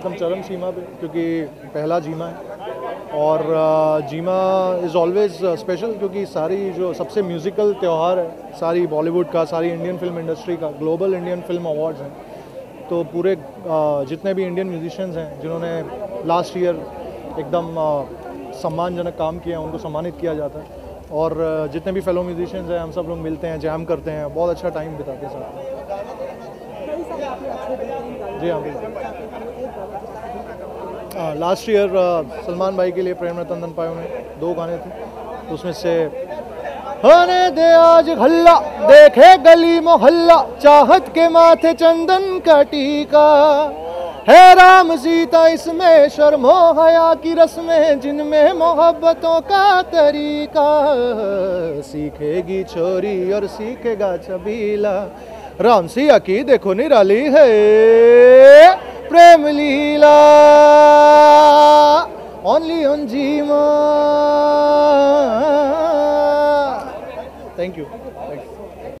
चरम सीमा पे क्योंकि पहला जीमा है। और जीमा इज़ ऑलवेज स्पेशल क्योंकि सारी जो सबसे म्यूज़िकल त्यौहार है सारी बॉलीवुड का सारी इंडियन फ़िल्म इंडस्ट्री का ग्लोबल इंडियन फ़िल्म अवार्ड्स हैं। तो पूरे जितने भी इंडियन म्यूजिशियंस हैं जिन्होंने लास्ट ईयर एकदम सम्मानजनक काम किया है उनको सम्मानित किया जाता है। और जितने भी फेलो म्यूजिशियंस हैं हम सब लोग मिलते हैं जैम करते हैं बहुत अच्छा टाइम बिताते हैं साथ जी हाँ, बिल्कुल। लास्ट ईयर सलमान भाई के लिए प्रेम रतन धन पायो में दो गाने थे। उसमें से होने दे आज हल्ला देखे गली मोहल्ला, चाहत के माथे चंदन का टीका। है राम सीता इसमें शर्मो हया की रस्में जिनमें मोहब्बतों का तरीका। सीखेगी छोरी और सीखेगा छबीला, राम सिया की देखो निराली है। Prem Leela, only on Jima. Thank you.